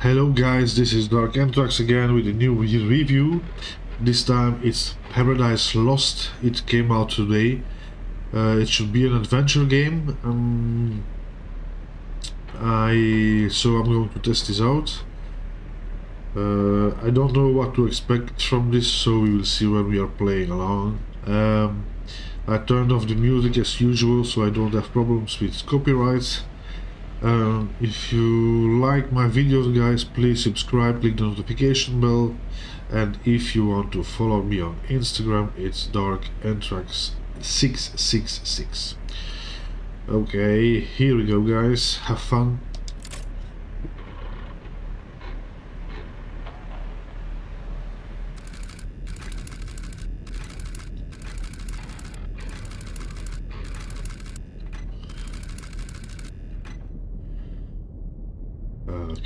Hello guys, this is Dark Anthrax again with a new review. This time it's Paradise Lost. It came out today. Uh, it should be an adventure game. Um, I so I'm going to test this out. Uh, I don't know what to expect from this, so we will see when we are playing along. Um, I turned off the music as usual, so I don't have problems with copyrights. Um, if you like my videos guys please subscribe click the notification bell and if you want to follow me on Instagram it's dark anthrax 666 okay here we go guys. Have fun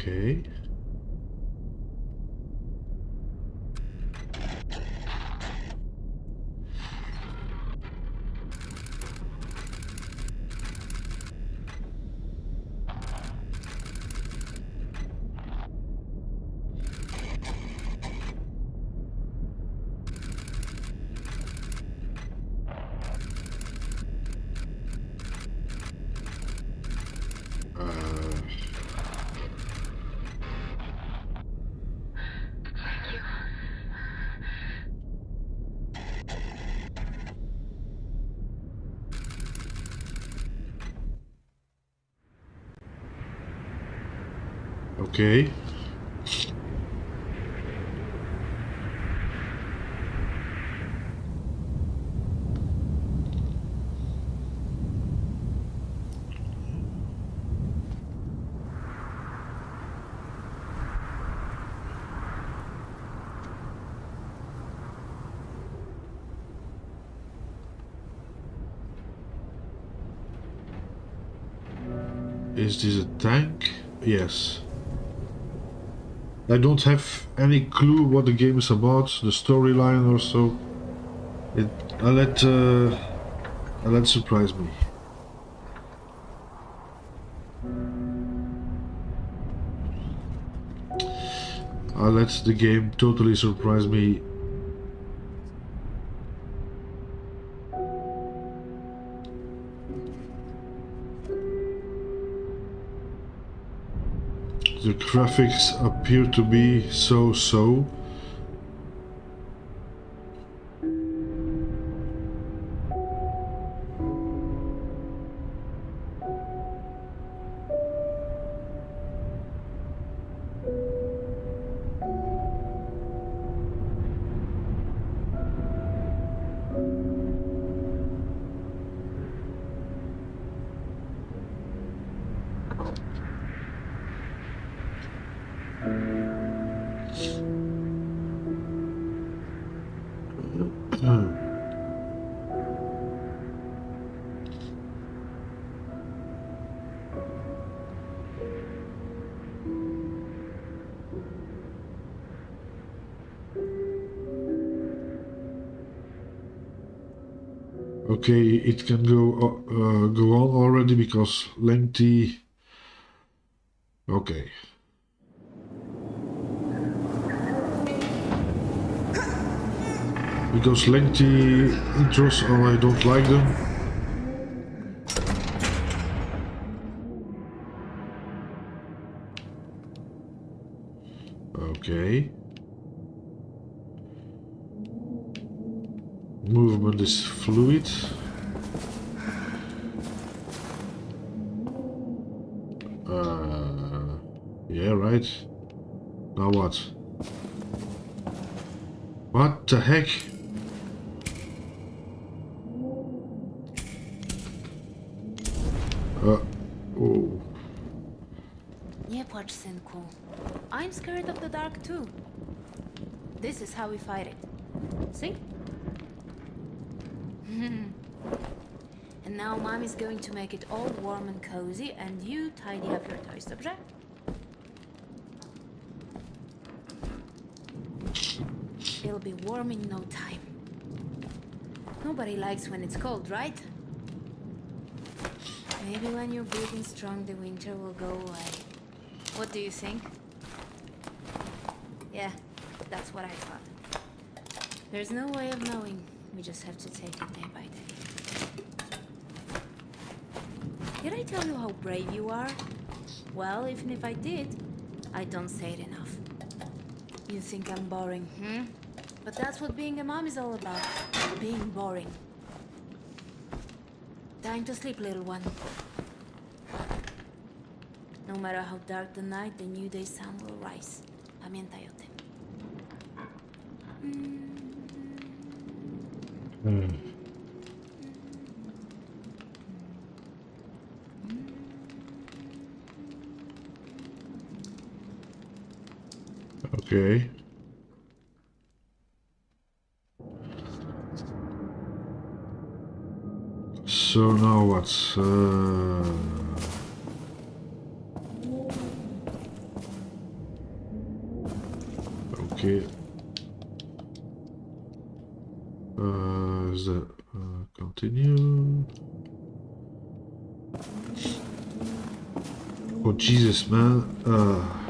okay okay Is this a tank? Yes. I don't have any clue what the game is about, the storyline or so. It, I let, uh, I let surprise me. I let the game totally surprise me. The graphics appear to be so-so. It can go uh, go on already because lengthy. Okay. Because lengthy intros, oh, I don't like them. Okay. Movement is fluid. Right. Now what? What the heck? Uh, oh. Nie płacz. I'm scared of the dark too. This is how we fight it. See? and now mommy's going to make it all warm and cozy and you tidy up your toys, dobrze? It'll be warm in no time. Nobody likes when it's cold, right? Maybe when you're breathing strong, the winter will go away. What do you think? Yeah, that's what I thought. There's no way of knowing. We just have to take it day by day. Did I tell you how brave you are? Well, even if I did, I don't say it enough. You think I'm boring, hmm? But that's what being a mom is all about. Being boring. Time to sleep, little one. No matter how dark the night, the new day sun will rise. Pamiętaj o tym. Hmm. Okay. So now what? Uh, okay. Uh, is that uh, continue? Oh Jesus, man! Uh,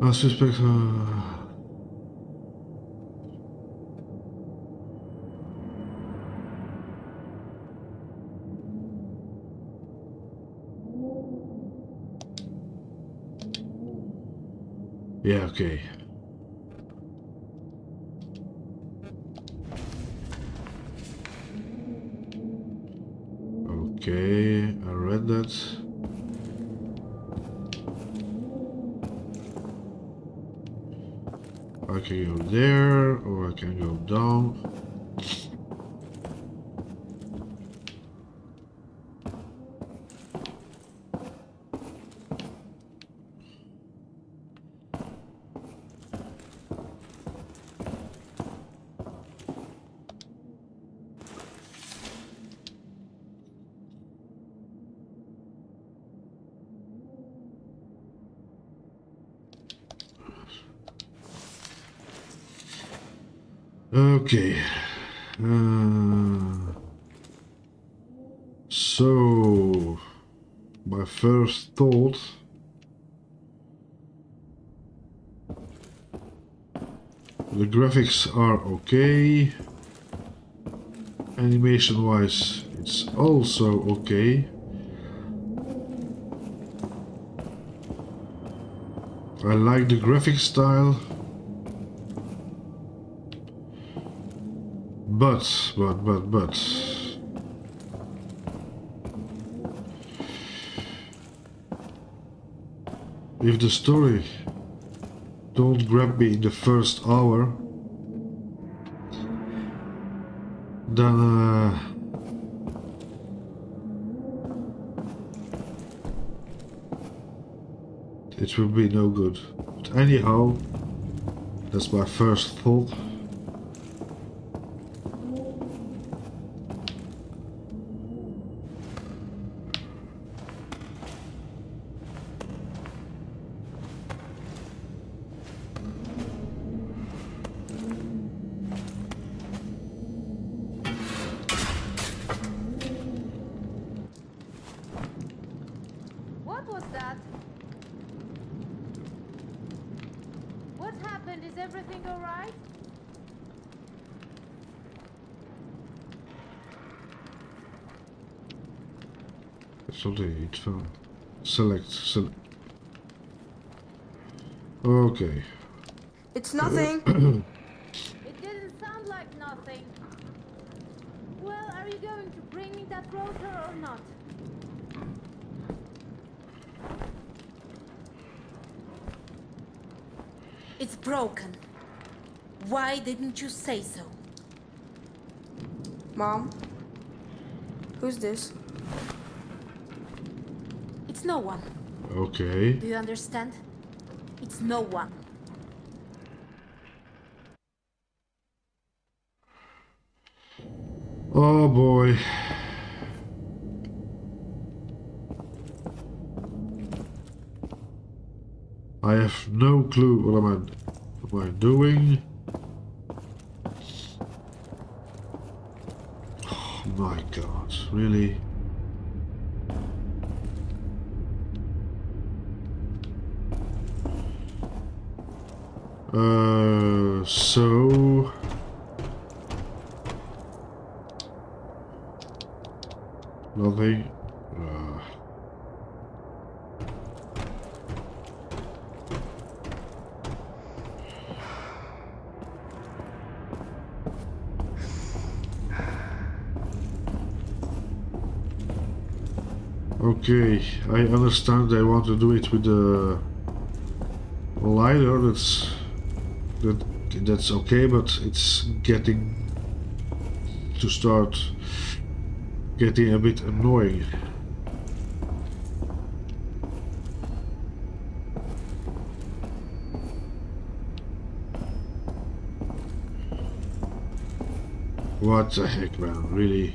I suspect. Uh, yeah, okay. Can go down. Okay. Uh, so, my first thought. The graphics are okay. Animation wise, it's also okay. I like the graphic style. But, but, but, but... If the story don't grab me in the first hour, then uh, it will be no good. But anyhow, that's my first thought. Something iets van select, select. Okay. It's nothing. It didn't sound like nothing. Well, are you going to bring me that rotor or not? It's broken. Why didn't you say so? Mom? Who's this? no one. Okay. Do you understand? It's no one. Oh boy. I have no clue what am I, what am I doing. Oh my god, really? Okay, I understand they want to do it with the lighter. That's that that's okay, but it's getting to start getting a bit annoying. What the heck, man? Really?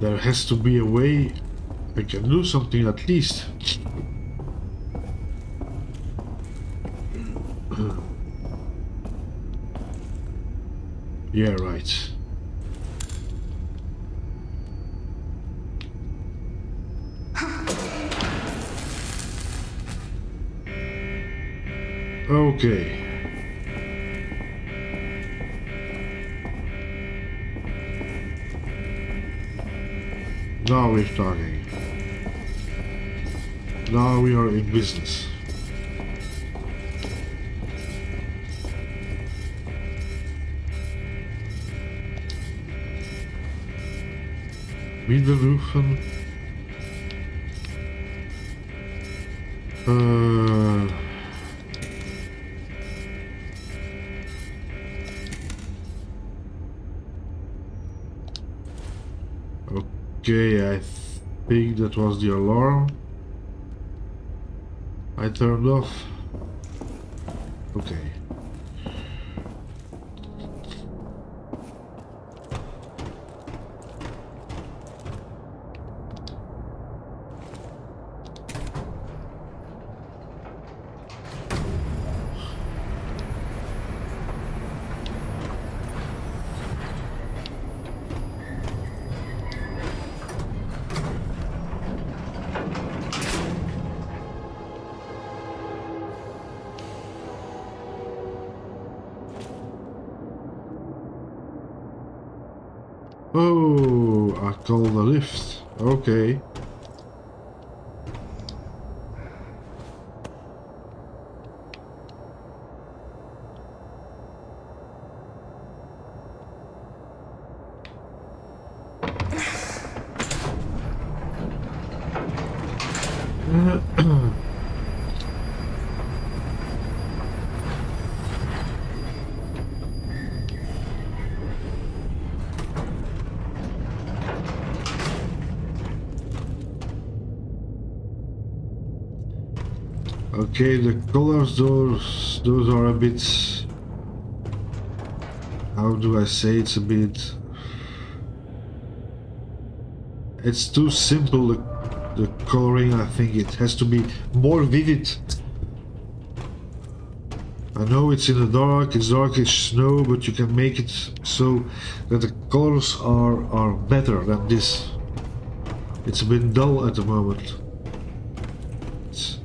There has to be a way I can do something at least. yeah, right. Okay. Now we're talking. Now we are in business. Widerrufen. Uh, that was the alarm. I turned off. Oh, I call the lift. Okay. Okay, the colors, those, those are a bit... How do I say it's a bit... It's too simple, the, the coloring, I think it has to be more vivid. I know it's in the dark, it's darkish snow, but you can make it so that the colors are, are better than this. It's a bit dull at the moment. It's-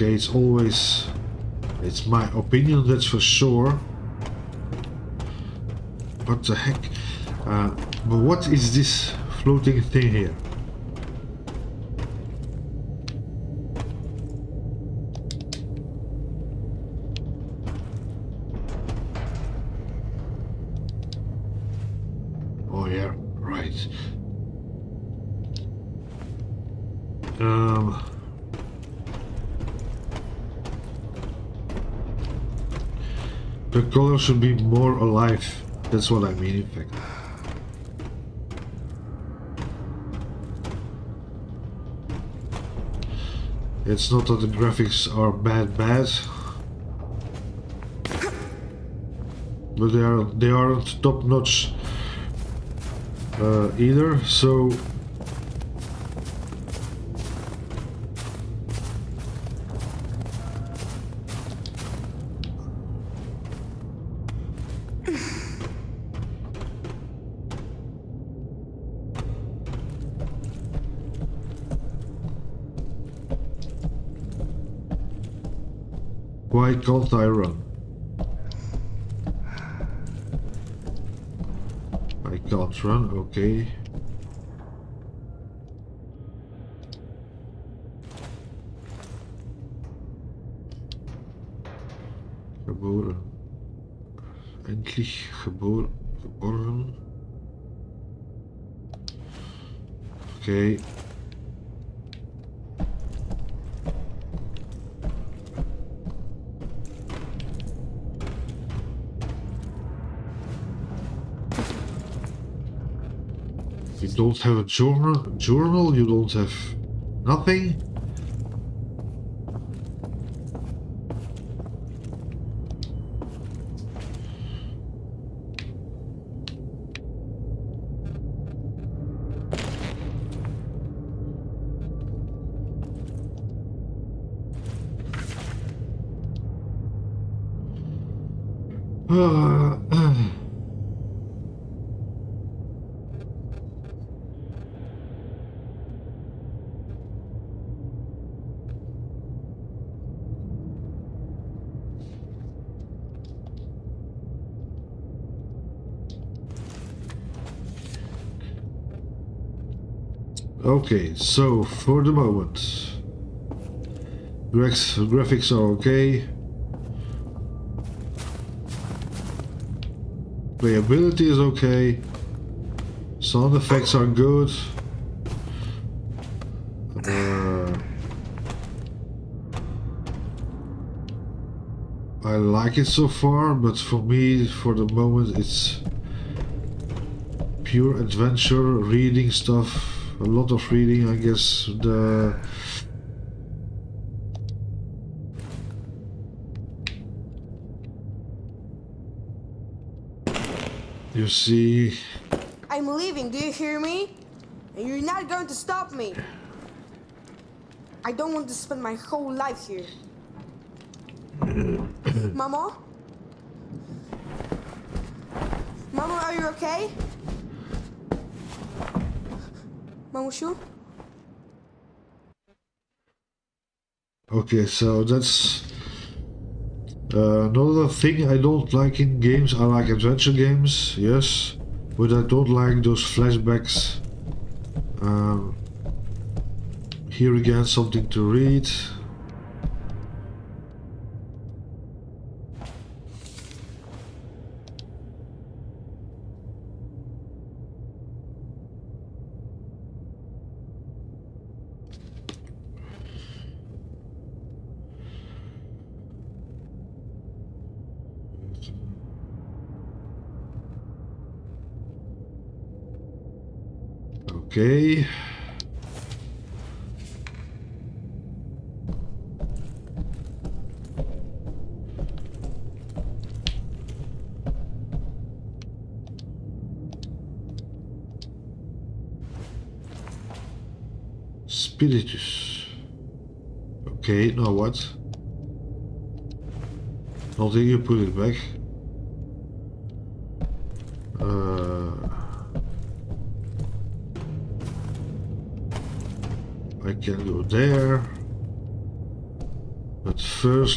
Okay, it's always... It's my opinion, that's for sure. What the heck? Uh, but what is this floating thing here? More alive. That's what I mean, in fact. It's not that the graphics are bad bad. But they are they aren't top notch uh, either, so Why can't I run? I can't run, okay. Geboren. Endlich geboren. Geboren. Okay. Don't have a journal, journal, you don't have nothing. Uh, Okay, so for the moment, graphics, graphics are okay. Playability is okay. Sound effects are good. Uh, I like it so far, but for me, for the moment, it's pure adventure, reading stuff a lot of reading, I guess. The you see, I'm leaving, do you hear me? And you're not going to stop me. I don't want to spend my whole life here. Mama? Mama, are you okay? Mamushu? okay, so that's uh, another thing I don't like in games. I like adventure games, yes, but I don't like those flashbacks. Um, here again, something to read. Okay. Spiritus. Okay, now what? Nothing, you put it back.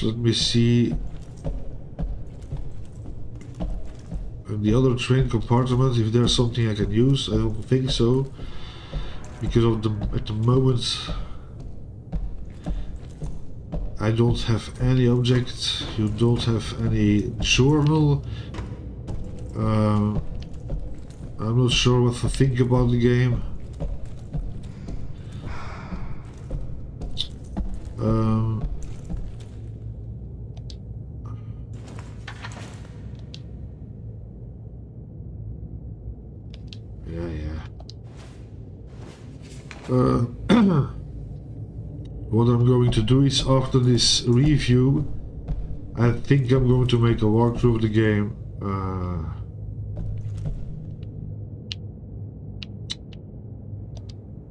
Let me see in the other train compartment if there's something I can use. I don't think so. Because of the at the moment I don't have any object, you don't have any journal. Uh, I'm not sure what to think about the game. Um, yeah, yeah. Uh, what I'm going to do is after this review, I think I'm going to make a walkthrough of the game. Uh,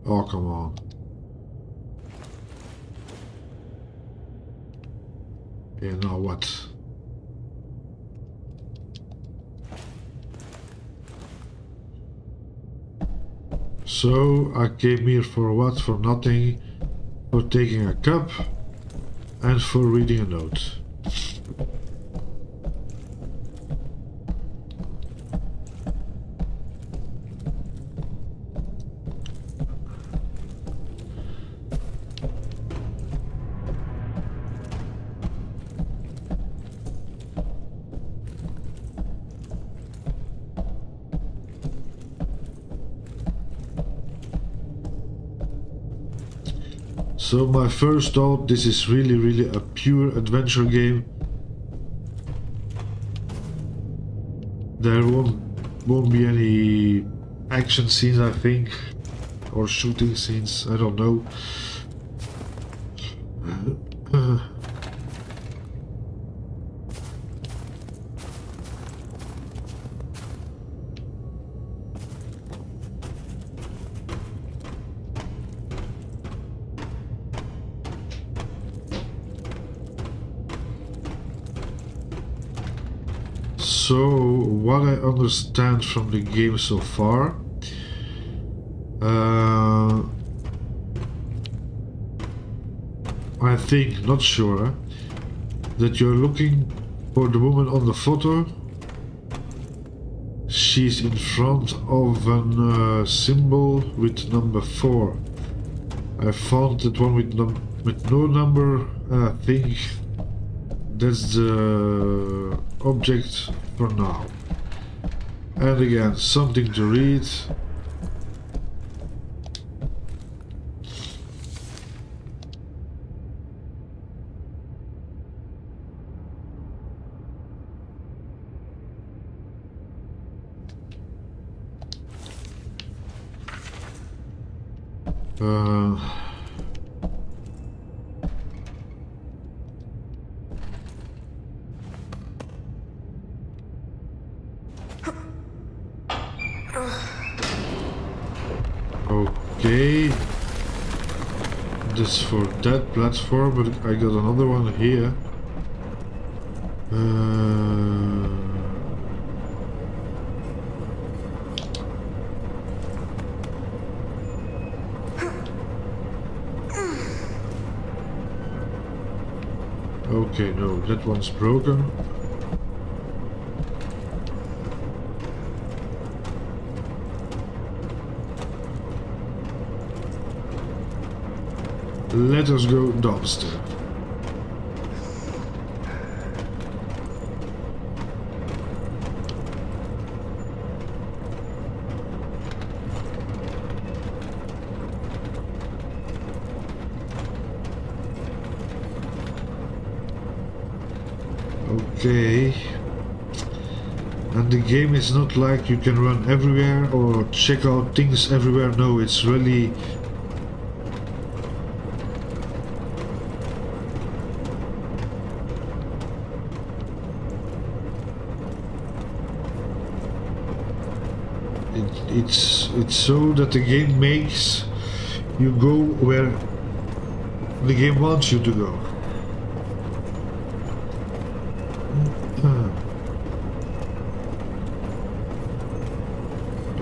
oh, come on. Yeah, now what? So I came here for what? For nothing, for taking a cup and for reading a note. So my first thought, this is really really a pure adventure game. There won't, won't be any action scenes I think, or shooting scenes, I don't know. What I understand from the game so far, uh, I think, not sure, that you're looking for the woman on the photo. She's in front of a uh, symbol with number 4. I found that one with, with no number, I think that's the object for now. And again, something to read. Uh, Okay. This for that platform, but I got another one here. Uh, Okay, no, that one's broken. Let us go dumpster. Okay. And the game is not like you can run everywhere or check out things everywhere. No, it's really it, it's it's so that the game makes you go where the game wants you to go. Hmm.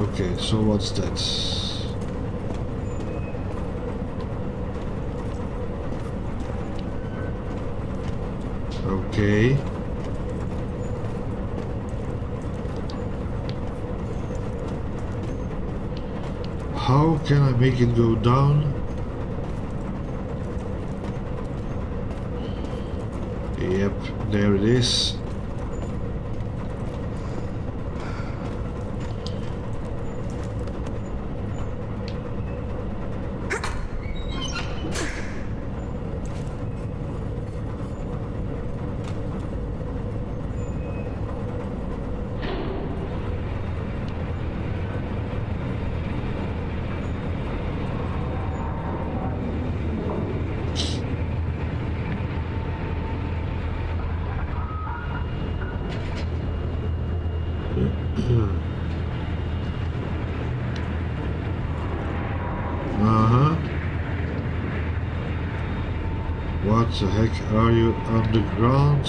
Okay, so what's that? Okay. How can I make it go down? Yep, there it is. What the heck are you underground?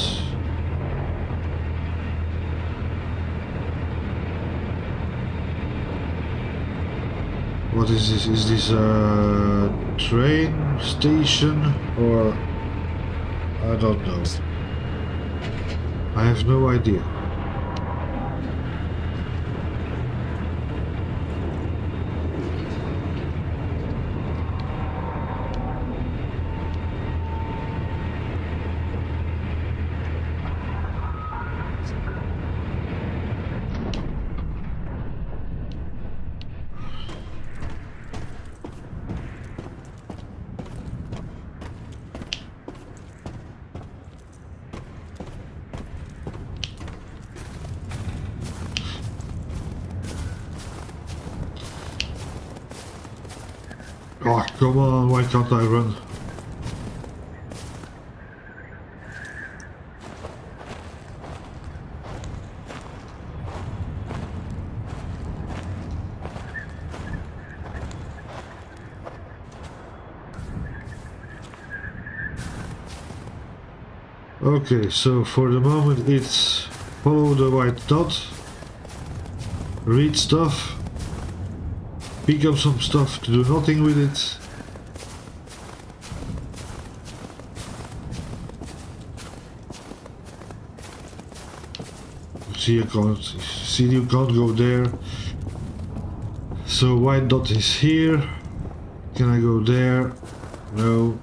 What is this? Is this a train station or I don't know. I have no idea. Oh, come I run? Okay, so for the moment it's follow the white dot, read stuff, pick up some stuff to do nothing with it. See you can't see you can't go there. So white dot is here. Can I go there? No.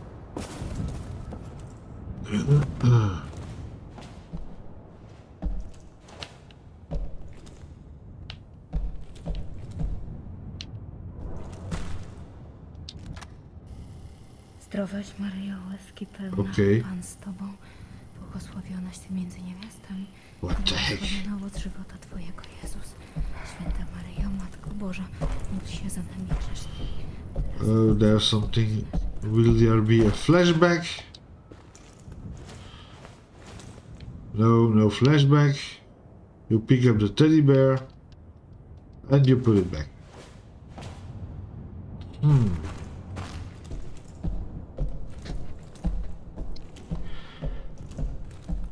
Błogosławionaś Ty między niewiastami, What the heck? owoc żywota Twojego, Jezus. Święta Maryjo, Matko Boża, módl się za nami grzesznymi. Uh, there's something. Will there be a flashback? No, no flashback. You pick up the teddy bear and you put it back. Hmm.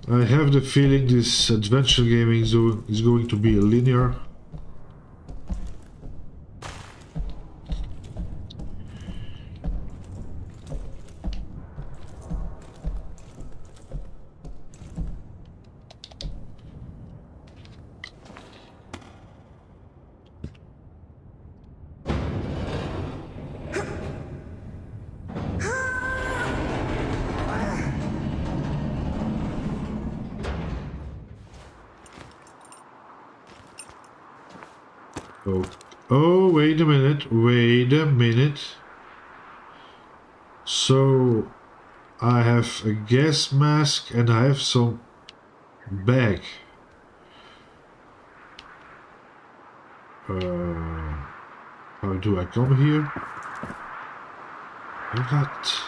I have the feeling this adventure gaming is going to be a linear. A gas mask and I have some bag. Uh, how do I come here? What?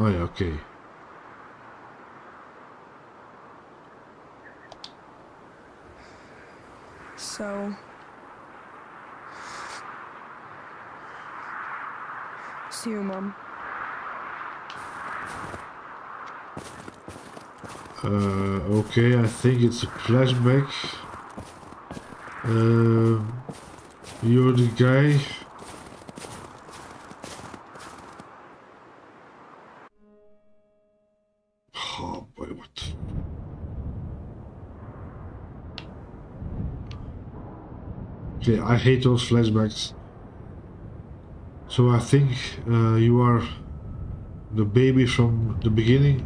Oh yeah, okay. So. See you, Mom. Uh, okay, I think it's a flashback. Um, you're the guy. Okay, I hate those flashbacks. So I think uh, you are the baby from the beginning.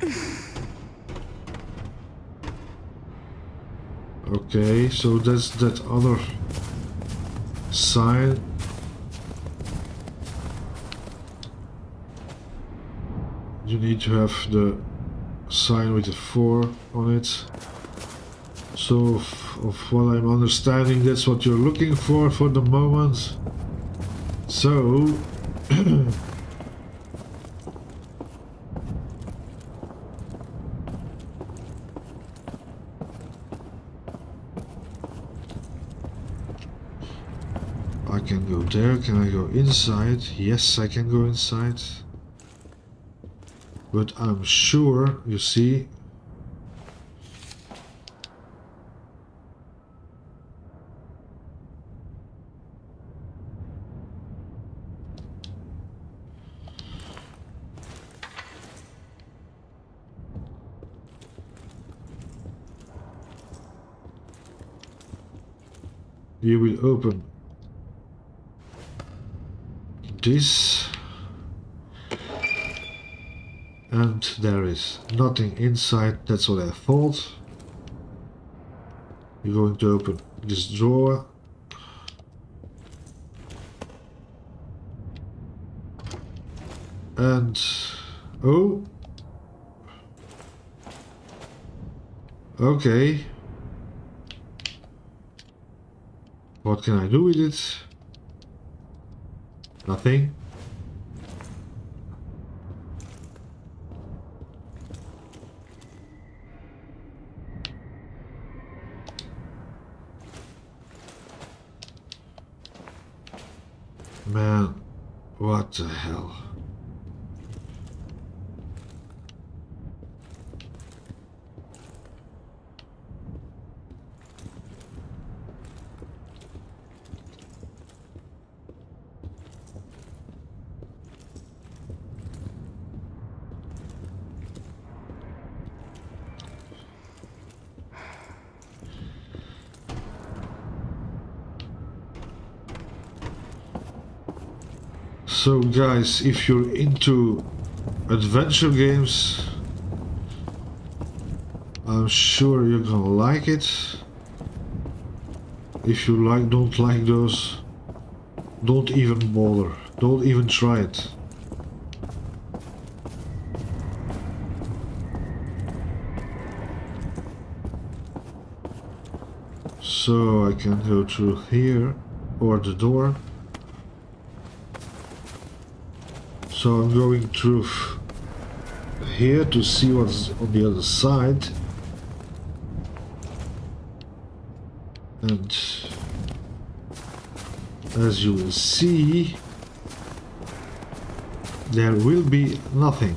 Okay, so that's that other side. You need to have the sign with a 4 on it. So, of what I'm understanding, that's what you're looking for for the moment. So, I can go there, can I go inside? Yes, I can go inside. But I'm sure, you see, you will open this and there is nothing inside that's what I thought. You're going to open this drawer. And oh. Okay. What can I do with it? Nothing Man, what the hell? So guys, if you're into adventure games, I'm sure you're gonna like it. If you like, don't like those, don't even bother. Don't even try it. So I can go through here or the door. So I'm going through here to see what's on the other side. And as you will see, there will be nothing.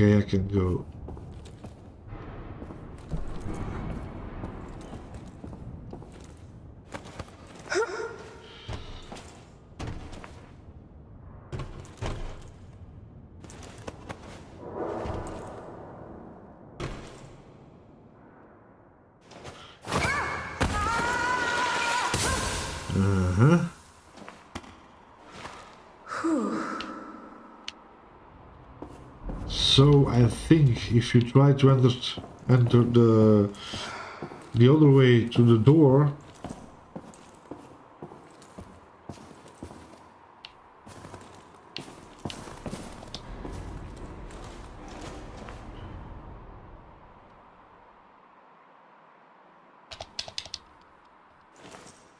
Okay, I can go. Uh-huh. So I think if you try to enter, enter the the other way to the door,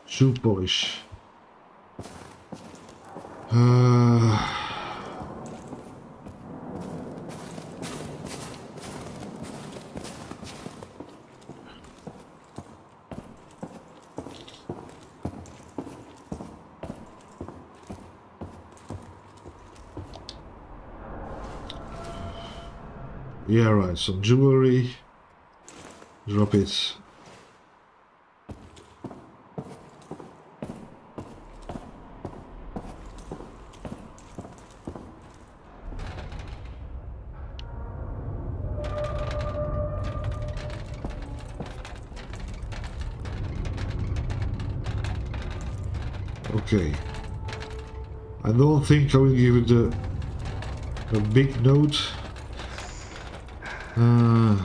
shoe polish. Uh, Yeah, right, some jewelry. Drop it. Okay. I don't think I will give it a, a big note. Uh,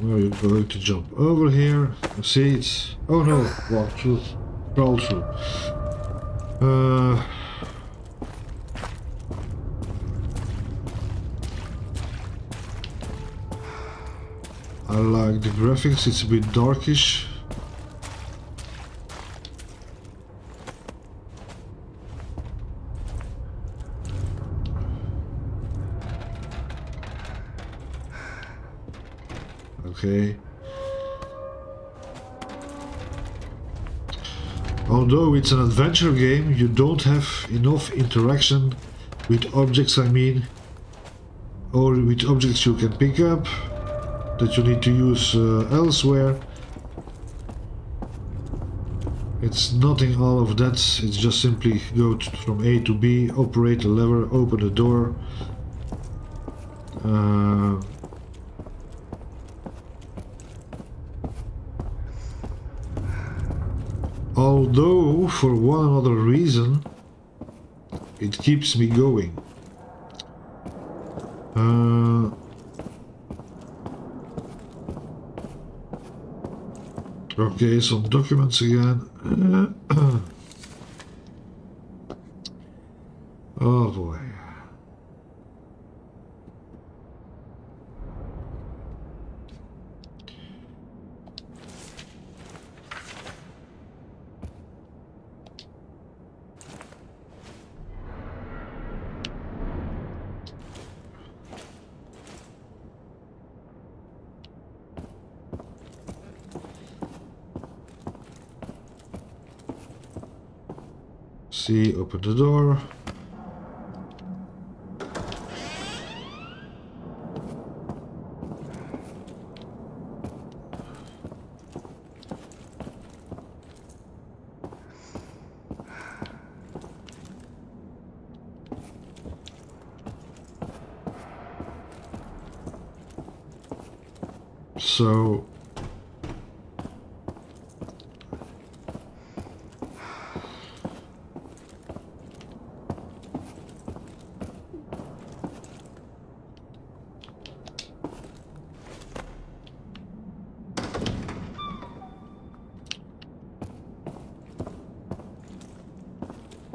you're going to jump over here. See, it's... Oh no, walk through. Crawl through. Uh... the graphics, it's a bit darkish. Okay. Although it's an adventure game, you don't have enough interaction with objects, I mean, or with objects you can pick up that you need to use uh, elsewhere. It's nothing all of that, it's just simply go from A to B, operate the lever, open the door. Uh, Although, for one other reason, it keeps me going. Uh, okay, some documents again. oh boy. See, open the door. So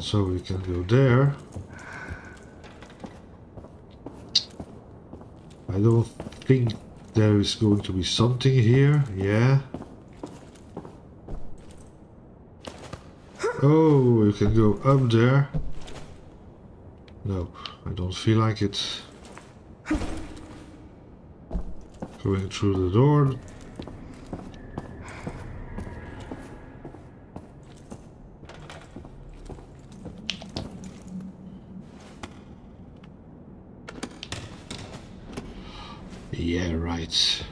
So we can go there. I don't think there is going to be something here. Yeah. Oh, you can go up there. No, I don't feel like it. Going through the door. Yeah, right.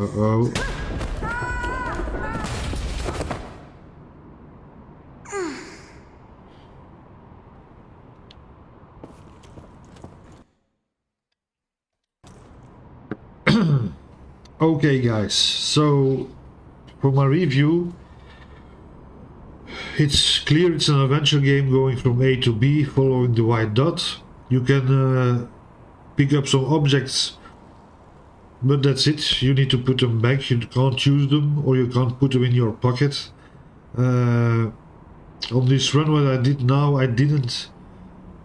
Uh-oh. Okay guys, so for my review it's clear it's an adventure game going from A to B following the white dot. You can uh, pick up some objects but that's it, you need to put them back, you can't use them or you can't put them in your pocket. Uh, on this run what I did now I didn't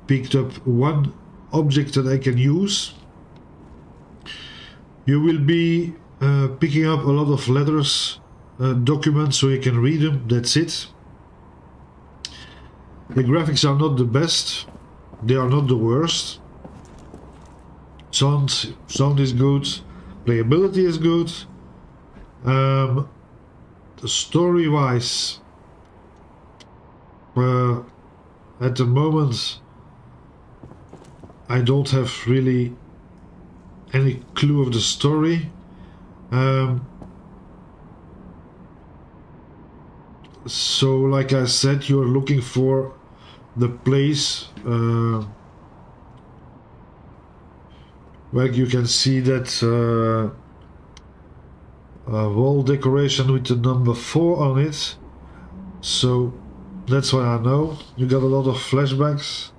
picked up one object that I can use. You will be uh, picking up a lot of letters, uh, documents so you can read them, that's it. The graphics are not the best, they are not the worst. Sound, sound is good, playability is good. Um, story wise, uh, at the moment, I don't have really any clue of the story. Um, so, like I said, you're looking for the place uh, where you can see that uh, wall decoration with the number 4 on it. So, that's why I know. You got a lot of flashbacks.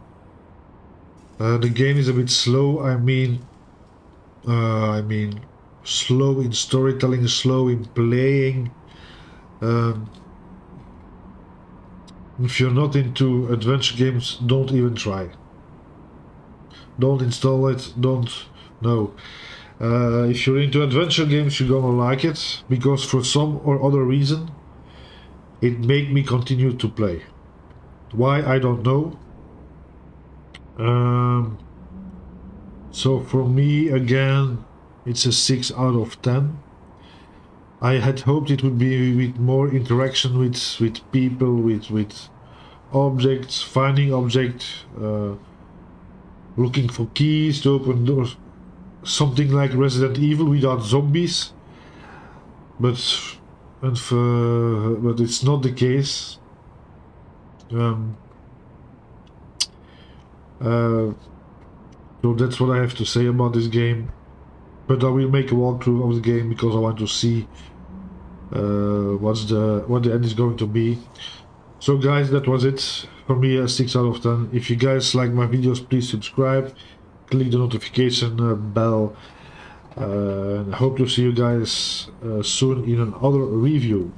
Uh, the game is a bit slow. I mean, uh, I mean, slow in storytelling, slow in playing. Um, if you're not into adventure games, don't even try. Don't install it. Don't. No. Uh, if you're into adventure games, you're gonna like it because for some or other reason, it made me continue to play. Why I don't know. Um, so for me again, it's a six out of ten. I had hoped it would be with more interaction with with people, with with objects, finding objects, uh, looking for keys to open doors, something like Resident Evil without zombies. But and for, but it's not the case. Um, uh, so that's what I have to say about this game. But I will make a walkthrough of the game because I want to see uh, what's the what the end is going to be. So guys, that was it for me. A six out of ten. If you guys like my videos, please subscribe, click the notification uh, bell. Uh, and I hope to see you guys uh, soon in another review.